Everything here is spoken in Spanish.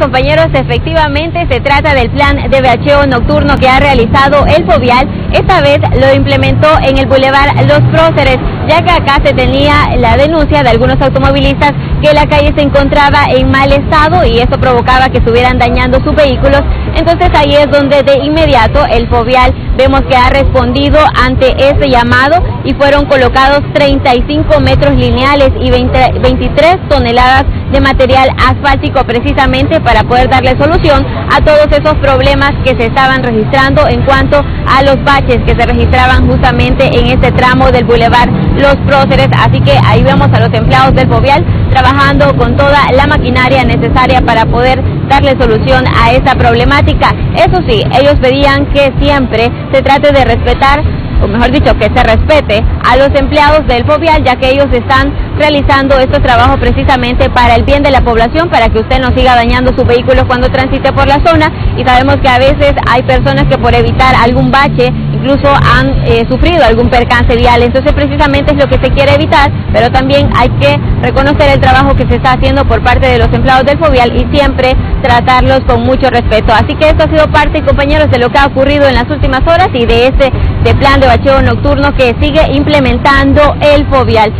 Compañeros, efectivamente se trata del plan de bacheo nocturno que ha realizado el Fovial. Esta vez lo implementó en el Boulevard Los Próceres, ya que acá se tenía la denuncia de algunos automovilistas que la calle se encontraba en mal estado y eso provocaba que estuvieran dañando sus vehículos. Entonces ahí es donde de inmediato el Fovial vemos que ha respondido ante ese llamado y fueron colocados 35 metros lineales y 23 toneladas de material asfáltico precisamente para poder darle solución a todos esos problemas que se estaban registrando en cuanto a los baches que se registraban justamente en este tramo del bulevar Los Próceres. Así que ahí vemos a los empleados del Fovial trabajando con toda la maquinaria necesaria para poder darle solución a esa problemática. Eso sí, ellos pedían que siempre se trate de respetar o mejor dicho, que se respete a los empleados del Fovial, ya que ellos están realizando estos trabajos precisamente para el bien de la población, para que usted no siga dañando su vehículo cuando transite por la zona. Y sabemos que a veces hay personas que por evitar algún bache incluso han eh, sufrido algún percance vial. Entonces precisamente es lo que se quiere evitar, pero también hay que reconocer el trabajo que se está haciendo por parte de los empleados del Fovial y siempre tratarlos con mucho respeto. Así que esto ha sido parte, compañeros, de lo que ha ocurrido en las últimas horas y de este de plan de bacheo nocturno que sigue implementando el Fovial.